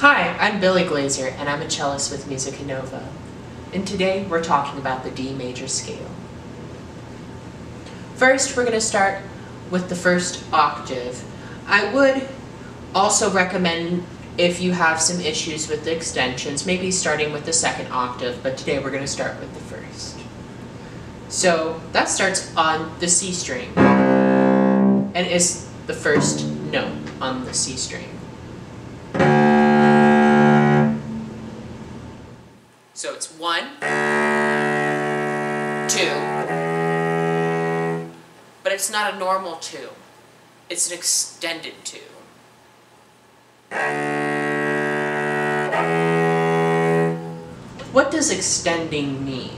Hi, I'm Billy Glazer, and I'm a cellist with Musica Nova. And today we're talking about the D major scale. First, we're going to start with the first octave. I would also recommend if you have some issues with the extensions, maybe starting with the second octave, but today we're going to start with the first. So that starts on the C string and is the first note on the C string. So it's one, two, but it's not a normal two. It's an extended two. What does extending mean?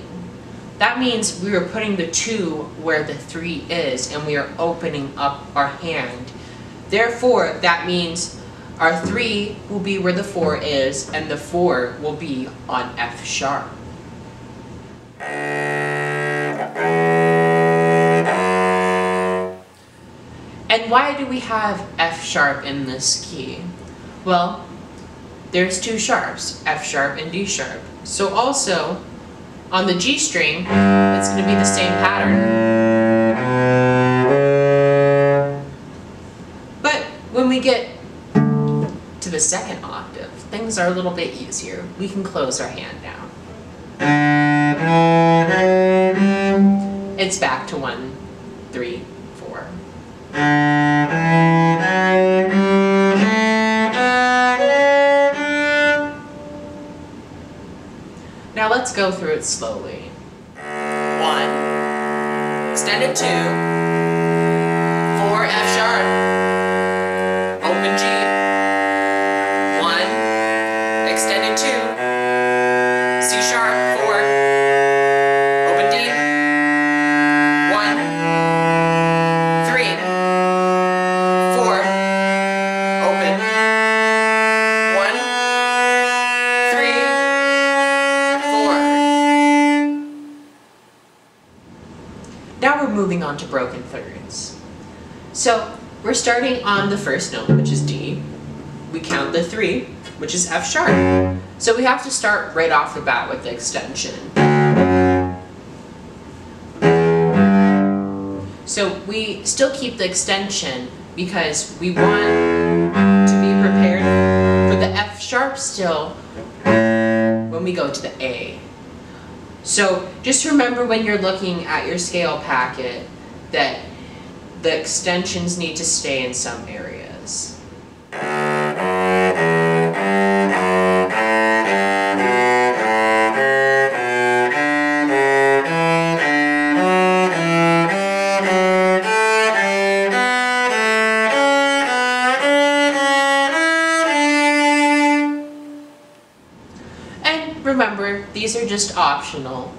That means we are putting the two where the three is and we are opening up our hand. Therefore, that means our three will be where the four is and the four will be on F sharp. And why do we have F sharp in this key? Well, there's two sharps, F sharp and D sharp. So also, on the G string, it's going to be the same pattern. But when we get the second octave, things are a little bit easier. We can close our hand down. It's back to one, three, four. Now let's go through it slowly. One, extended two, open, one, three, four. Now we're moving on to broken thirds. So we're starting on the first note, which is D. We count the three, which is F sharp. So we have to start right off the bat with the extension. So we still keep the extension because we want sharp still when we go to the A. So just remember when you're looking at your scale packet that the extensions need to stay in some areas. These are just optional.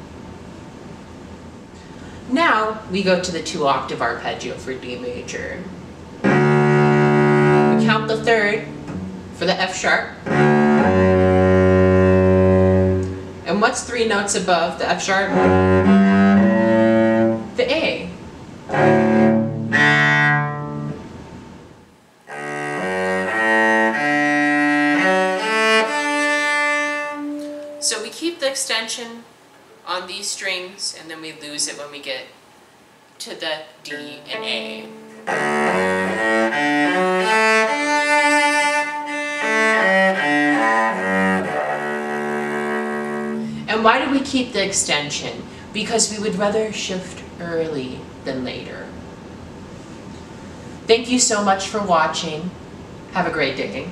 Now we go to the two octave arpeggio for D major. We count the third for the F sharp. And what's three notes above the F sharp? The A. the extension on these strings and then we lose it when we get to the D and A. And why do we keep the extension? Because we would rather shift early than later. Thank you so much for watching. Have a great day.